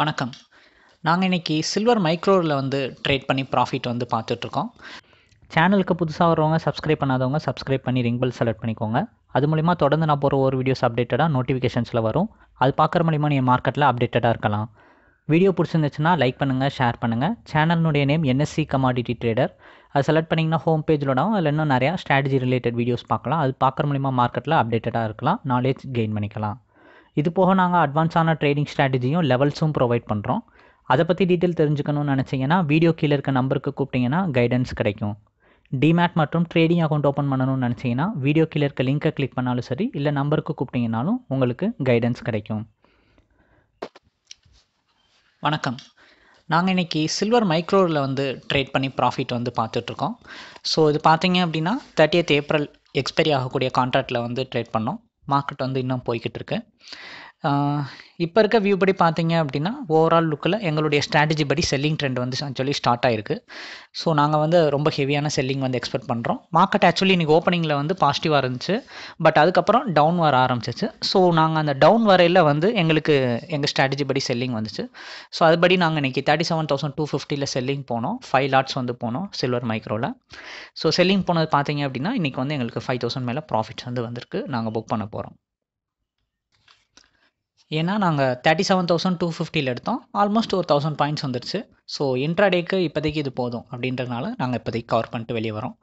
வணக்கம். நாங்கள் இன்றைக்கி சில்வர் மைக்ரோவில் வந்து ட்ரேட் பண்ணி ப்ராஃபிட் வந்து பார்த்துட்ருக்கோம். சேனலுக்கு புதுசாக வரவங்க சப்ஸ்கிரைப் பண்ணாதவங்க சப்ஸ்கிரைப் பண்ணி ரிங் பெல் செலக்ட் பண்ணிக்கோங்க. அது மூலிமா தொடர்ந்து நான் போகிற ஒரு வீடியோஸ் அப்டேட்டடாக நோட்டிஃபிகேஷன்ஸில் வரும். அது பார்க்குற மூலிமா நீங்கள் மார்க்கெட்டில் அப்டேட்டடாக இருக்கலாம். வீடியோ பிடிச்சிருந்துச்சுன்னா லைக் பண்ணுங்கள் ஷேர் பண்ணுங்கள் சேனலினுடைய நேம் என்எஸ்சி கமாடிட்டி ட்ரேடர் அது செலக்ட் பண்ணிங்கன்னா ஹோம் பேஜிலோடவும் அதில் இன்னும் நிறையா ஸ்ட்ராட்டஜி ரிலேட்டட் வீடியோஸ் பார்க்கலாம். அது பார்க்குற மூலிமா மார்க்கெட்டில் அப்டேட்டடாக இருக்கலாம். நாலேஜ் கெயின் பண்ணிக்கலாம். இது போக நாங்கள் அட்வான்ஸான ட்ரேடிங் ஸ்ட்ராட்டஜியும் லெவல்ஸும் ப்ரொவைட் பண்ணுறோம் அதை பற்றி டீட்டெயில் தெரிஞ்சுக்கணும்னு நினச்சிங்கன்னா வீடியோ கீழே இருக்க நம்பருக்கு கூப்பிட்டிங்கன்னா கைடன்ஸ் கிடைக்கும். டிமேட் மற்றும் ட்ரேடிங் அக்கௌண்ட் ஓப்பன் பண்ணணும்னு நினச்சிங்கன்னா வீடியோ கீழே இருக்க லிங்க்கை கிளிக் பண்ணாலும் சரி இல்லை நம்பருக்கு கூப்பிட்டிங்கனாலும் உங்களுக்கு கைடன்ஸ் கிடைக்கும். வணக்கம். நாங்கள் இன்றைக்கி சில்வர் மைக்ரோவில் வந்து ட்ரேட் பண்ணி ப்ராஃபிட் வந்து பார்த்துட்ருக்கோம். ஸோ இது பார்த்தீங்க அப்படின்னா தேர்ட்டியத் ஏப்ரல் எக்ஸ்பைரி ஆகக்கூடிய கான்ட்ராக்டில் வந்து ட்ரேட் பண்ணோம். மார்க்கெட் வந்து இன்னும் போய்கிட்டு இருக்கு. இப்போ இருக்க வியூ படி பார்த்தீங்க அப்படின்னா ஓவரால் லுக்கில் எங்களுடைய ஸ்ட்ராட்டஜி படி செல்லிங் ட்ரெண்ட் வந்து ஆக்சுவலி ஸ்டார்ட் ஆயிருக்கு. ஸோ நாங்கள் வந்து ரொம்ப ஹெவியான செல்லிங் வந்து எக்ஸ்பெக்ட் பண்ணுறோம் மார்க்கெட் ஆக்சுவலி இன்றைக்கி ஓப்பனிங்கில் வந்து பாசிட்டிவாக இருந்துச்சு. பட் அதுக்கப்புறம் டவுன் வர ஆரம்பிச்சிச்சு. ஸோ நாங்கள் அந்த டவுன் வரையில் வந்து எங்களுக்கு எங்கள் ஸ்ட்ராட்டஜி படி செல்லிங் வந்துச்சு. ஸோ அதுபடி நாங்கள் இன்றைக்கி தேர்ட்டி செவன் தௌசண்ட் டூ ஃபிஃப்டியில் செல்லிங் போனோம். ஃபைவ் லாட்ஸ் வந்து போனோம் சில்வர் மைக்ரோவில் ஸோ செல்லிங் போனது பார்த்தீங்க அப்படின்னா இன்றைக்கி வந்து எங்களுக்கு ஃபைவ் தௌசண்ட் மேலே ப்ராஃபிட்ஸ் வந்து வந்திருக்கு. நாங்கள் புக் பண்ண போகிறோம் ஏன்னா நாங்கள் தேர்ட்டி செவன் தௌசண்ட் டூ ஃபிஃப்டியில் எடுத்தோம். ஆல்மோஸ்ட் ஒரு தௌசண்ட் பாயிண்ட்ஸ் வந்துருச்சு. ஸோ இன்ட்ராடேக்கு இப்போதைக்கு இது போதும் அப்படின்றதுனால நாங்கள் இப்போதைக்கு கவர் பண்ணிட்டு வெளியே வரோம்.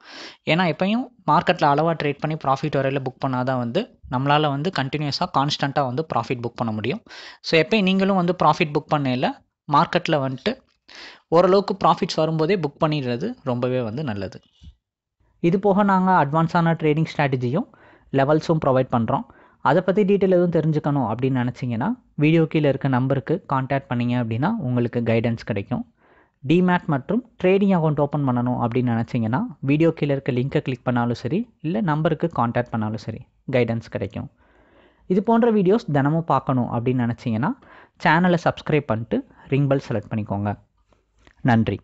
ஏன்னா எப்பயும் மார்க்கெட்டில் அளவாக ட்ரேட் பண்ணி ப்ராஃபிட் வரையில் புக் பண்ணால் தான் வந்து நம்மளால் வந்து கண்டினியூஸாக கான்ஸ்டண்ட்டாக வந்து ப்ராஃபிட் புக் பண்ண முடியும். ஸோ எப்போயும் நீங்களும் வந்து ப்ராஃபிட் புக் பண்ணல மார்க்கெட்டில் வந்துட்டு ஓரளவுக்கு ப்ராஃபிட்ஸ் வரும்போதே புக் பண்ணிடுறது ரொம்பவே வந்து நல்லது. இது போக நாங்கள் அட்வான்ஸான ட்ரேடிங் ஸ்ட்ராட்டஜியும் லெவல்ஸும் ப்ரொவைட் பண்ணுறோம் அதை பற்றி டீட்டெயில் எதுவும் தெரிஞ்சுக்கணும் அப்படின்னு நினச்சிங்கன்னா வீடியோ கீழே இருக்க நம்பருக்கு காண்டாக்ட் பண்ணிங்க அப்படின்னா உங்களுக்கு கைடன்ஸ் கிடைக்கும். டிமேட் மற்றும் ட்ரேடிங் அக்கௌண்ட் ஓப்பன் பண்ணணும் அப்படின்னு நினச்சிங்கன்னா வீடியோ கீழே இருக்க லிங்க்கை கிளிக் பண்ணாலும் சரி இல்லை நம்பருக்கு காண்டாக்ட் பண்ணாலும் சரி கைடன்ஸ் கிடைக்கும். இது போன்ற வீடியோஸ் தினமும் பார்க்கணும் அப்படின்னு நினச்சிங்கன்னா சேனலை சப்ஸ்கிரைப் பண்ணிட்டு ரிங் பெல் செலக்ட் பண்ணிக்கோங்க. நன்றி.